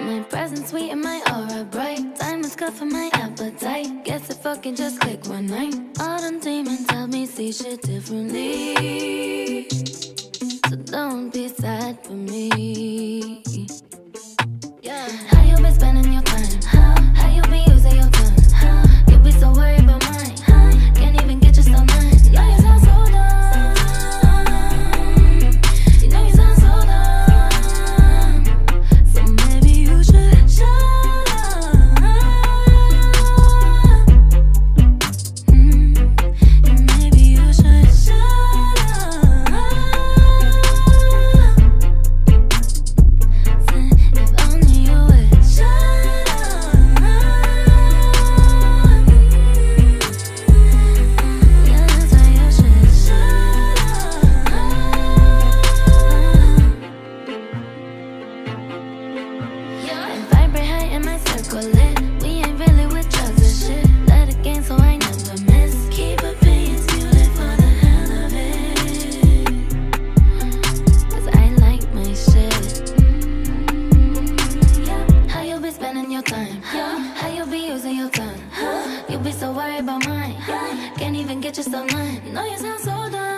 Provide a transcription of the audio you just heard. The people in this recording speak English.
My presence sweet and my aura bright. Time is good for my appetite. Guess if I can just click one night. Autumn demons help me see shit differently. So don't be sad for me. get you some No, Know you sound so dumb.